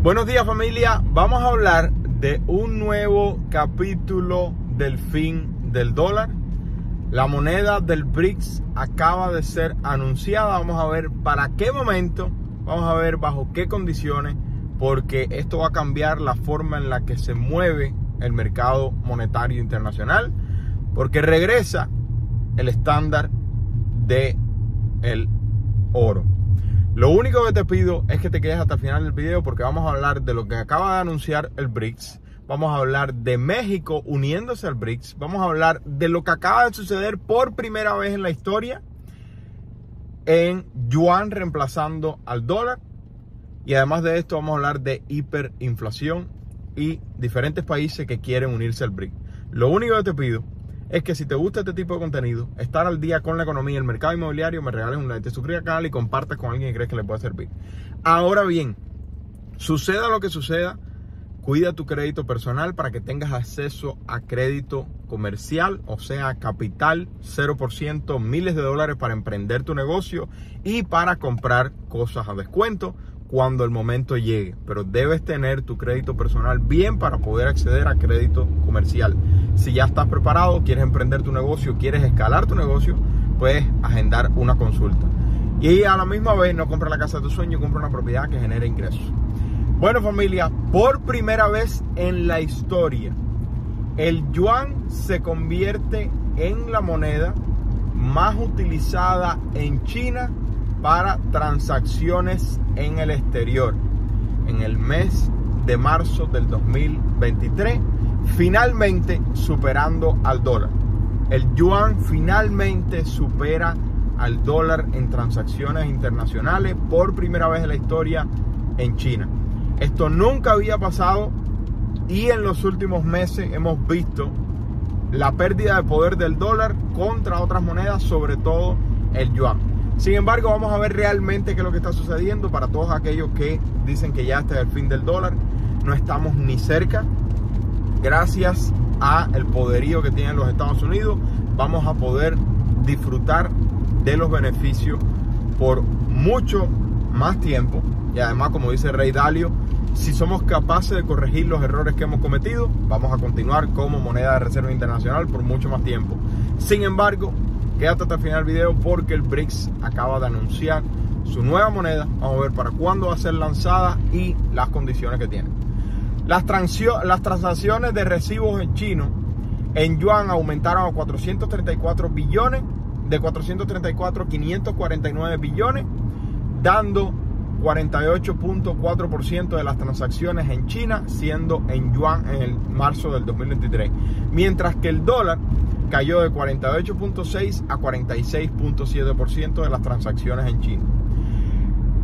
Buenos días familia, vamos a hablar de un nuevo capítulo del fin del dólar. La moneda del BRICS acaba de ser anunciada, vamos a ver para qué momento, vamos a ver bajo qué condiciones, porque esto va a cambiar la forma en la que se mueve el mercado monetario internacional, porque regresa el estándar de el oro. Lo único que te pido es que te quedes hasta el final del video porque vamos a hablar de lo que acaba de anunciar el BRICS. Vamos a hablar de México uniéndose al BRICS. Vamos a hablar de lo que acaba de suceder por primera vez en la historia en yuan reemplazando al dólar. Y además de esto vamos a hablar de hiperinflación y diferentes países que quieren unirse al BRICS. Lo único que te pido es que si te gusta este tipo de contenido, estar al día con la economía y el mercado inmobiliario, me regales un like, te suscribas al canal y compartas con alguien que crees que le pueda servir. Ahora bien, suceda lo que suceda, cuida tu crédito personal para que tengas acceso a crédito comercial, o sea, capital 0%, miles de dólares para emprender tu negocio y para comprar cosas a descuento cuando el momento llegue, pero debes tener tu crédito personal bien para poder acceder a crédito comercial. Si ya estás preparado, quieres emprender tu negocio, quieres escalar tu negocio, puedes agendar una consulta. Y a la misma vez no compra la casa de tu sueño, compra una propiedad que genere ingresos. Bueno familia, por primera vez en la historia, el yuan se convierte en la moneda más utilizada en China para transacciones en el exterior en el mes de marzo del 2023, finalmente superando al dólar. El yuan finalmente supera al dólar en transacciones internacionales por primera vez en la historia en China. Esto nunca había pasado y en los últimos meses hemos visto la pérdida de poder del dólar contra otras monedas, sobre todo el yuan. Sin embargo, vamos a ver realmente qué es lo que está sucediendo para todos aquellos que dicen que ya este es el fin del dólar. No estamos ni cerca. Gracias a el poderío que tienen los Estados Unidos, vamos a poder disfrutar de los beneficios por mucho más tiempo. Y además, como dice Rey Dalio, si somos capaces de corregir los errores que hemos cometido, vamos a continuar como moneda de reserva internacional por mucho más tiempo. Sin embargo, Quédate hasta el final del video porque el BRICS acaba de anunciar su nueva moneda. Vamos a ver para cuándo va a ser lanzada y las condiciones que tiene. Las, transacciones de recibos en chino en yuan aumentaron a 434 billones, de 434 a 549 billones, dando 48.4% de las transacciones en China siendo en yuan en el marzo del 2023. Mientras que el dólar cayó de 48.6 a 46.7% de las transacciones en China.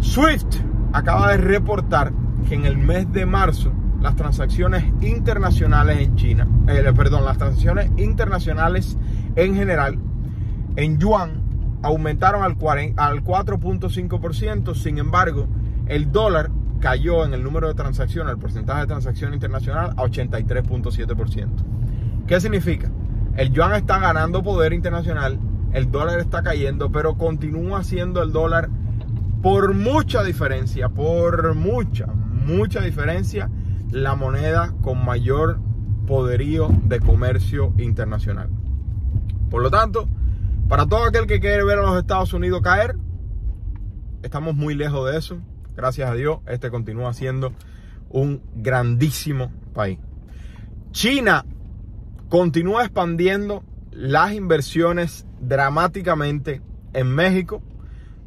Swift acaba de reportar que en el mes de marzo las transacciones internacionales en China, eh, perdón, las transacciones internacionales en general en yuan aumentaron al, al 4.5%, sin embargo, el dólar cayó en el número de transacciones, el porcentaje de transacción internacional a 83.7%. ¿Qué significa? El yuan está ganando poder internacional, el dólar está cayendo, pero continúa siendo el dólar por mucha diferencia, por mucha, mucha diferencia, la moneda con mayor poderío de comercio internacional. Por lo tanto, para todo aquel que quiere ver a los Estados Unidos caer, estamos muy lejos de eso. Gracias a Dios, este continúa siendo un grandísimo país. China continúa expandiendo las inversiones dramáticamente en México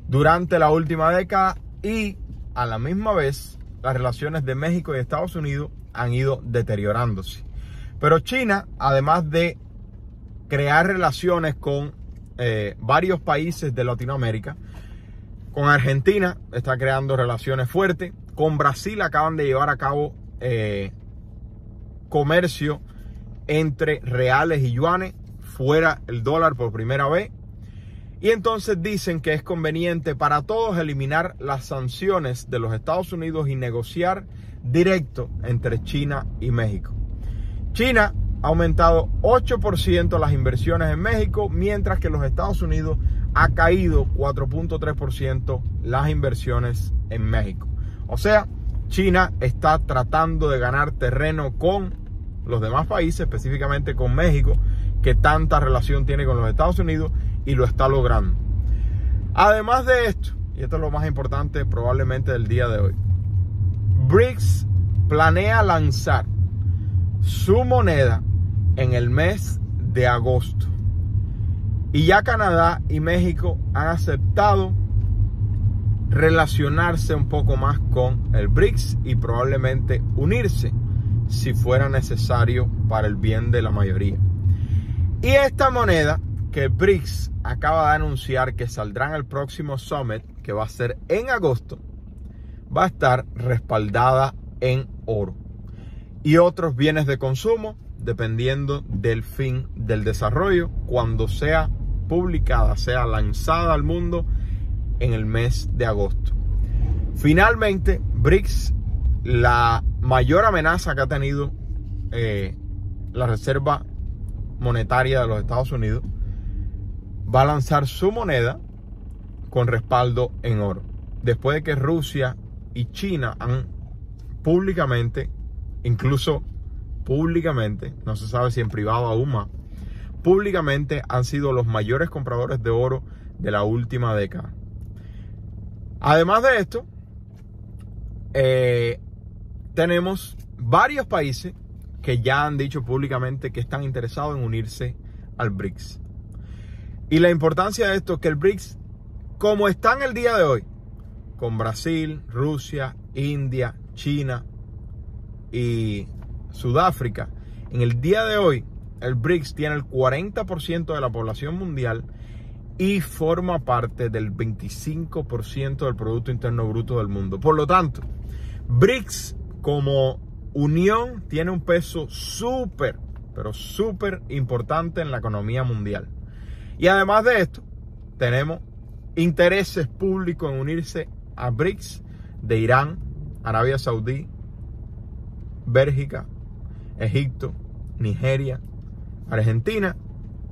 durante la última década y a la misma vez las relaciones de México y Estados Unidos han ido deteriorándose. Pero China, además de crear relaciones con eh, varios países de Latinoamérica, con Argentina está creando relaciones fuertes, con Brasil acaban de llevar a cabo eh, comercio entre reales y yuanes, fuera el dólar por primera vez. Y entonces dicen que es conveniente para todos eliminar las sanciones de los Estados Unidos y negociar directo entre China y México. China ha aumentado 8% las inversiones en México, mientras que los Estados Unidos ha caído 4.3% las inversiones en México. O sea, China está tratando de ganar terreno con los demás países, específicamente con México, que tanta relación tiene con los Estados Unidos y lo está logrando. Además de esto, y esto es lo más importante probablemente del día de hoy, BRICS planea lanzar su moneda en el mes de agosto. Y ya Canadá y México han aceptado relacionarse un poco más con el BRICS y probablemente unirse si fuera necesario para el bien de la mayoría. Y esta moneda que BRICS acaba de anunciar que saldrá en el próximo summit, que va a ser en agosto, va a estar respaldada en oro y otros bienes de consumo dependiendo del fin del desarrollo cuando sea publicada, sea lanzada al mundo en el mes de agosto. Finalmente, BRICS, la mayor amenaza que ha tenido eh, la Reserva Monetaria de los Estados Unidos, va a lanzar su moneda con respaldo en oro. Después de que Rusia y China han públicamente, incluso públicamente, no se sabe si en privado aún más, públicamente han sido los mayores compradores de oro de la última década. Además de esto, eh, tenemos varios países que ya han dicho públicamente que están interesados en unirse al BRICS. Y la importancia de esto es que el BRICS, como está en el día de hoy, con Brasil, Rusia, India, China y Sudáfrica, en el día de hoy el BRICS tiene el 40% de la población mundial y forma parte del 25% del Producto Interno Bruto del mundo. Por lo tanto, BRICS como unión tiene un peso súper, pero súper importante en la economía mundial. Y además de esto, tenemos intereses públicos en unirse a BRICS de Irán, Arabia Saudí, Bélgica, Egipto, Nigeria, Argentina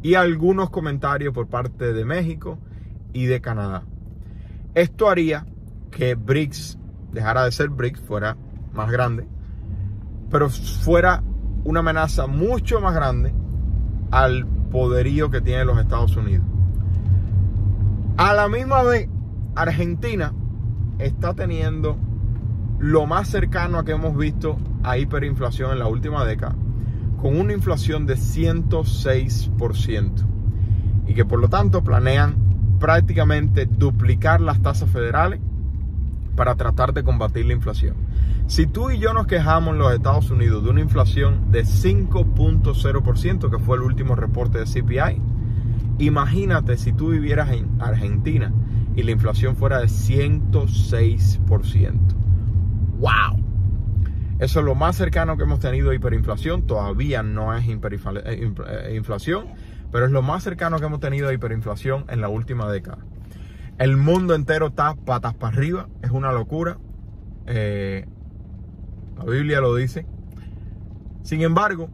y algunos comentarios por parte de México y de Canadá. Esto haría que BRICS dejara de ser BRICS, fuera más grande, pero fuera una amenaza mucho más grande al poderío que tienen los Estados Unidos. A la misma vez, Argentina está teniendo lo más cercano a que hemos visto a hiperinflación en la última década, con una inflación de 106%, y que por lo tanto planean prácticamente duplicar las tasas federales para tratar de combatir la inflación. Si tú y yo nos quejamos en los Estados Unidos de una inflación de 5.0%, que fue el último reporte de CPI, imagínate si tú vivieras en Argentina y la inflación fuera de 106%. ¡Wow! Eso es lo más cercano que hemos tenido a hiperinflación. Todavía no es eh, eh, inflación, pero es lo más cercano que hemos tenido a hiperinflación en la última década. El mundo entero está patas para arriba, es una locura. Eh, la Biblia lo dice. Sin embargo,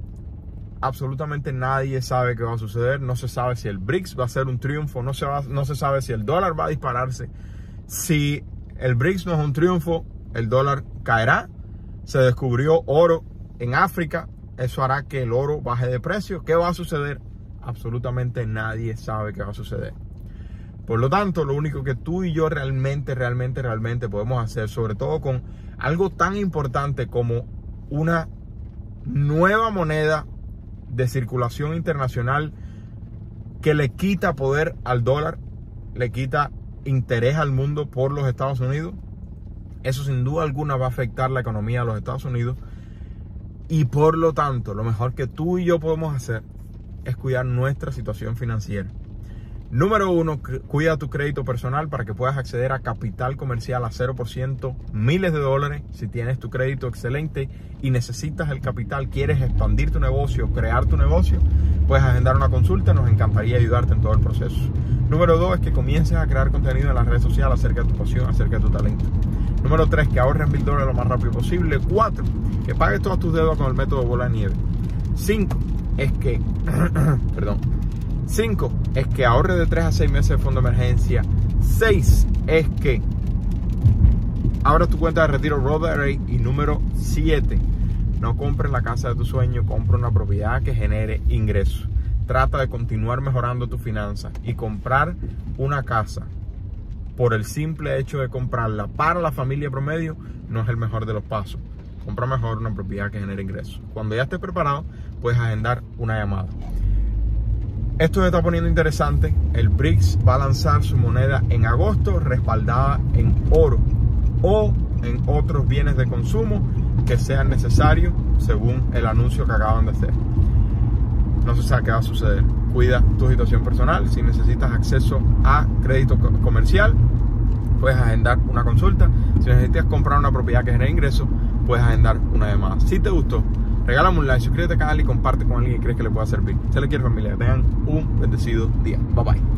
absolutamente nadie sabe qué va a suceder. No se sabe si el BRICS va a ser un triunfo. No se, no se sabe si el dólar va a dispararse. Si el BRICS no es un triunfo, el dólar caerá. Se descubrió oro en África. Eso hará que el oro baje de precio. ¿Qué va a suceder? Absolutamente nadie sabe qué va a suceder. Por lo tanto, lo único que tú y yo realmente, realmente, realmente podemos hacer, sobre todo con algo tan importante como una nueva moneda de circulación internacional que le quita poder al dólar, le quita interés al mundo por los Estados Unidos. Eso sin duda alguna va a afectar la economía de los Estados Unidos. Y por lo tanto, lo mejor que tú y yo podemos hacer es cuidar nuestra situación financiera. Número uno, cuida tu crédito personal para que puedas acceder a capital comercial a 0%, miles de dólares. Si tienes tu crédito excelente y necesitas el capital, quieres expandir tu negocio, crear tu negocio, puedes agendar una consulta. Nos encantaría ayudarte en todo el proceso. Número dos es que comiences a crear contenido en las redes sociales acerca de tu pasión, acerca de tu talento. Número tres, que ahorres mil dólares lo más rápido posible. Cuatro, que pagues todas tus deudas con el método bola de nieve. Cinco, es que, perdón 5 es que ahorre de 3 a 6 meses de fondo de emergencia. 6 es que Abra tu cuenta de retiro Rotary y número 7. No compres la casa de tu sueño, compra una propiedad que genere ingresos. Trata de continuar mejorando tu finanzas y comprar una casa por el simple hecho de comprarla para la familia promedio no es el mejor de los pasos. Compra mejor una propiedad que genere ingresos. Cuando ya estés preparado, puedes agendar una llamada. Esto se está poniendo interesante. El BRICS va a lanzar su moneda en agosto respaldada en oro o en otros bienes de consumo que sean necesarios según el anuncio que acaban de hacer. No se sabe qué va a suceder. Cuida tu situación personal. Si necesitas acceso a crédito comercial, puedes agendar una consulta. Si necesitas comprar una propiedad que genere ingresos, puedes agendar una llamada. Si te gustó, regálame un like, suscríbete al canal y comparte con alguien que crees que le pueda servir. Se le quiere familia. Tengan un bendecido día. Bye bye.